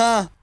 huh?